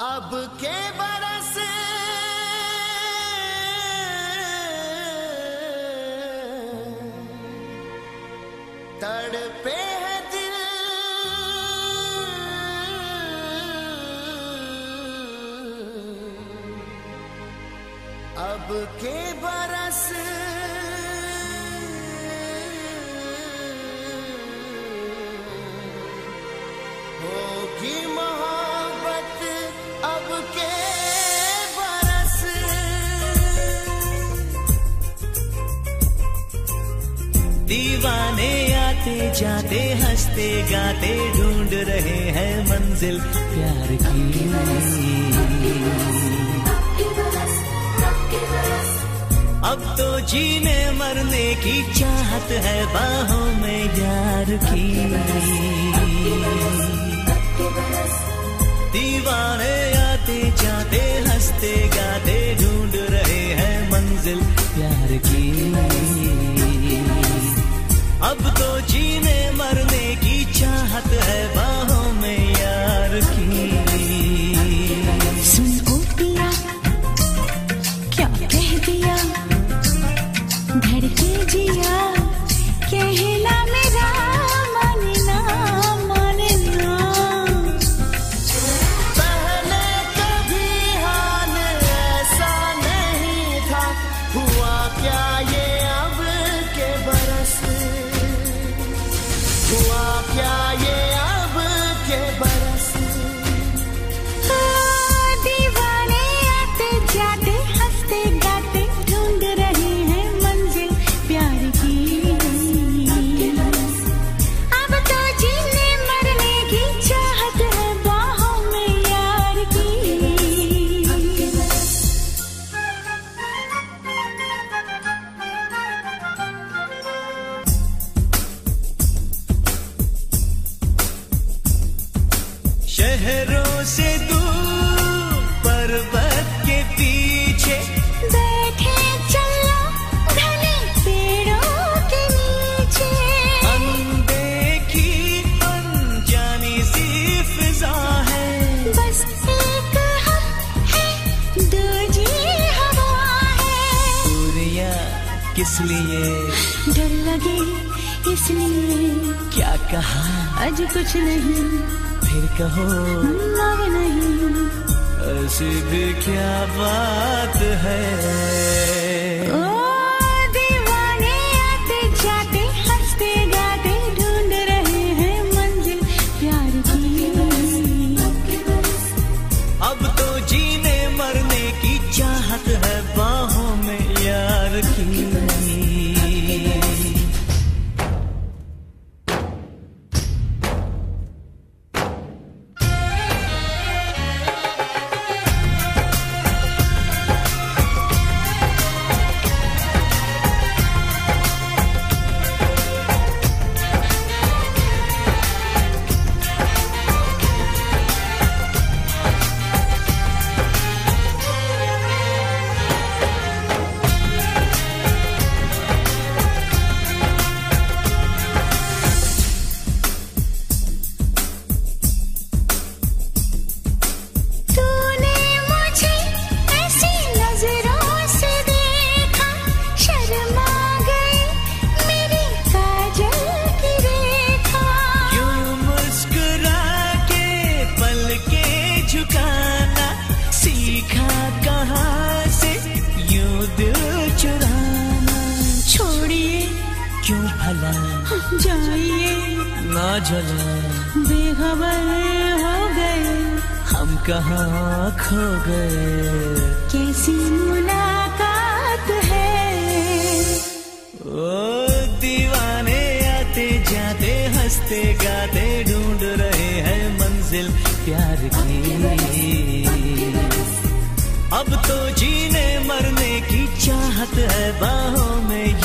अब के बरस तड़पे है दिल। अब के बरस दीवाने आते जाते, हँसते गाते, ढूंढ रहे हैं मंजिल प्यार की। अब तो जीने मरने की चाहत है बाहों में यार की। दीवाने आते जाते, हँसते गाते, ढूंढ रहे हैं मंजिल प्यार की। शहरों से दूर पर्वत के पीछे। बैठे चलो घने पेड़ों के नीचे। अनदेखी अनजानी सी फिजा है। बस एक हम है दूजी हवा है। दूरियाँ किस लिए? डर लगे इसलिए। क्या कहा? आज कुछ नहीं फिर कहो लव नहीं। ऐसी भी क्या बात है? जाइए। ना जला। बेखबर हो गए। हम कहाँ खो गए। कैसी मुलाकात है? ओ दीवाने आते जाते हँसते गाते ढूंढ रहे हैं मंजिल प्यार की। अब तो जीने मरने की चाहत है बाहों में